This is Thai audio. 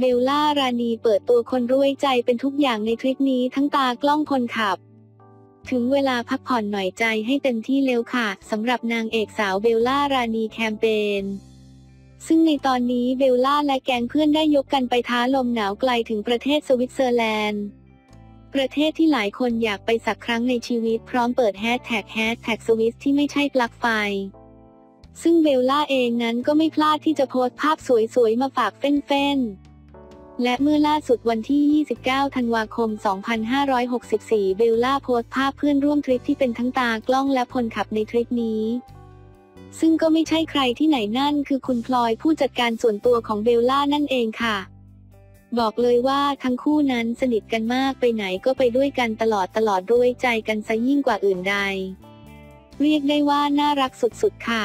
เบลล่ารานีเปิดตัวคนรู้ใจเป็นทุกอย่างในทริปนี้ทั้งตากล้องคนขับ ถึงเวลาพักผ่อนหย่อนใจให้เต็มที่เลยค่ะสำหรับนางเอกสาวเบลล่ารานีแคมเปนซึ่งในตอนนี้เบลล่าและแก๊งเพื่อนได้ยกกันไปท้าลมหนาวไกลถึงประเทศสวิตเซอร์แลนด์ ประเทศที่หลายคนอยากไปสักครั้งในชีวิตพร้อมเปิดแฮชแท็กแฮชแท็กสวิสที่ไม่ใช่ปลั๊กไฟซึ่งเบลล่าเองนั้นก็ไม่พลาดที่จะโพสต์ภาพสวยๆ มาฝากเฟ้นๆ และเมื่อล่าสุดวันที่ 29 ธันวาคม 2564 เบลล่าโพสต์ภาพเพื่อนร่วมทริปที่เป็นทั้งตากล้องและคนขับในทริปนี้ ซึ่งก็ไม่ใช่ใครที่ไหนนั่นคือคุณพลอยผู้จัดการส่วนตัวของเบลล่านั่นเองค่ะ บอกเลยว่าทั้งคู่นั้นสนิทกันมากไปไหนก็ไปด้วยกันตลอดตลอดด้วยใจกันซะยิ่งกว่าอื่นใด เรียกได้ว่าน่ารักสุดๆค่ะ